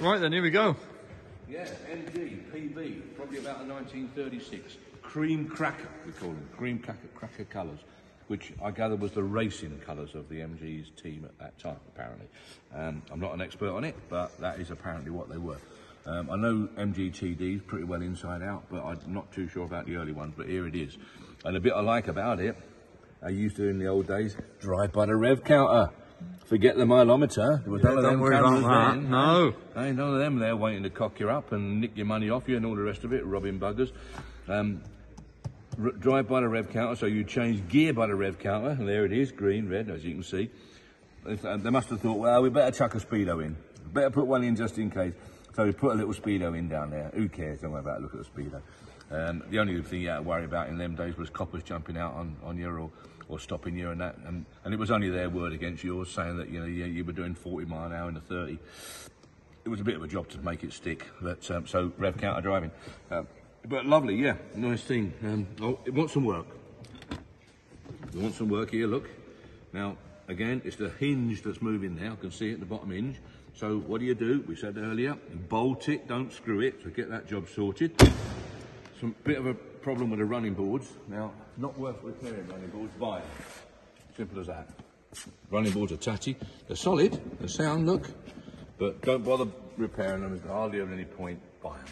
Right then, here we go. Yeah, MG, PB, probably about a 1936. Cream cracker, we call them, cream cracker, cracker colours, which I gather was the racing colours of the MG's team at that time, apparently. Um, I'm not an expert on it, but that is apparently what they were. Um, I know MGTD pretty well inside out, but I'm not too sure about the early ones, but here it is. And a bit I like about it, I used to in the old days, drive by the rev counter. Forget the mileometer. There was none of don't them worry about that. then. No. Ain't none of them there waiting to cock you up and nick your money off you and all the rest of it, robbing buggers. Um, drive by the rev counter, so you change gear by the rev counter, and there it is, green, red, as you can see. Uh, They must have thought, well, we better chuck a speedo in. Better put one in just in case. So we put a little speedo in down there. Who cares? Don't worry about it. Look at the speedo. Um, the only thing you had to worry about in them days was coppers jumping out on, on you or, or stopping you and that. And, and it was only their word against yours, saying that you know you, you were doing 40 mile an hour in a 30 it was a bit of a job to make it stick. But um, so rev counter driving, um, but lovely, yeah, nice thing. Um, oh, it wants some work. You want some work here? Look. Now again, it's the hinge that's moving now. I can see it at the bottom hinge. So what do you do? We said earlier, bolt it, don't screw it. So get that job sorted. Some bit of a problem with the running boards. Now, not worth repairing running boards. Buy them. Simple as that. Running boards are tatty. They're solid. They're sound. Look. But don't bother repairing them. There's hardly any point. Buy them.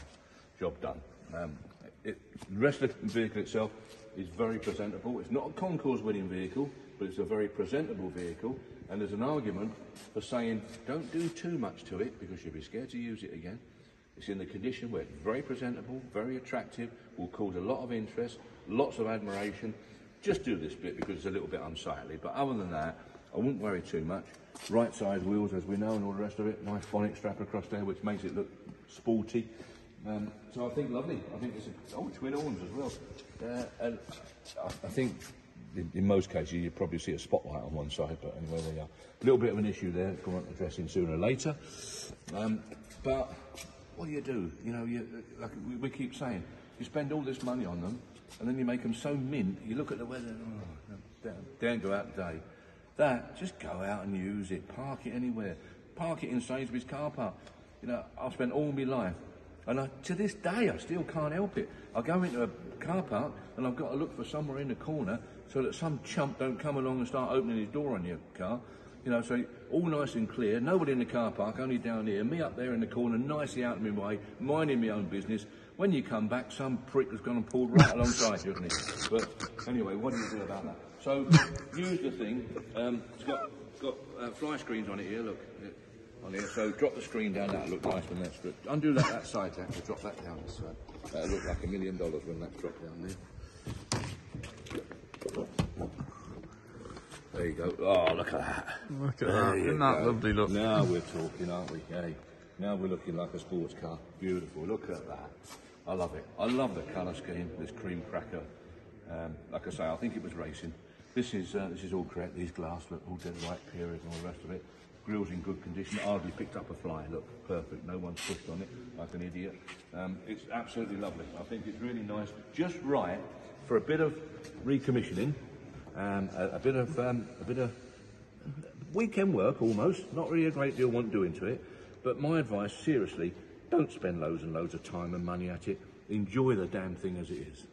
Job done. Um, it, the rest of the vehicle itself is very presentable. It's not a concours winning vehicle, but it's a very presentable vehicle. And there's an argument for saying don't do too much to it because you'll be scared to use it again. It's in the condition where it's very presentable, very attractive, will cause a lot of interest, lots of admiration. Just do this bit because it's a little bit unsightly. But other than that, I wouldn't worry too much. Right size wheels, as we know, and all the rest of it. Nice phonic strap across there, which makes it look sporty. Um, so I think lovely. I think it's a, oh twin horns as well. Uh, and I, I think in, in most cases you probably see a spotlight on one side, but anyway there you are. A little bit of an issue there. Come on, addressing sooner or later. Um, but what do you do? You know, you, like we, we keep saying, you spend all this money on them, and then you make them so mint. You look at the weather. Oh, don't, go out today. That just go out and use it. Park it anywhere. Park it in Sainsbury's car park. You know, I've spent all my life, and I, to this day, I still can't help it. I go into a car park, and I've got to look for somewhere in the corner so that some chump don't come along and start opening his door on your car. You know, so all nice and clear, nobody in the car park, only down here, me up there in the corner, nicely out of my way, minding my own business. When you come back, some prick has gone and pulled right alongside you, hasn't he? But anyway, what do you do about that? So use the thing. Um, it's got got uh, fly screens on it here. Look on here. So drop the screen down. That'll look nice when that's stripped. Undo that, that side, Jack. Drop that down this side. That'll look like a million dollars when that's dropped down there. There you go. Oh, look at that. Look at There that. Isn't that go. lovely? Look. Now we're talking, aren't we? Hey, now we're looking like a sports car. Beautiful. Look at that. I love it. I love the colour scheme. This cream cracker. Um, like I say, I think it was racing. This is uh, this is all correct. These glass look all dead white period and all the rest of it. Grill's in good condition. Hardly picked up a fly. Look, perfect. No one's pushed on it like an idiot. Um, it's absolutely lovely. I think it's really nice. Just right for a bit of recommissioning. Um, a, a bit of um, a bit of weekend work almost. Not really a great deal want doing to it. But my advice, seriously, don't spend loads and loads of time and money at it. Enjoy the damn thing as it is.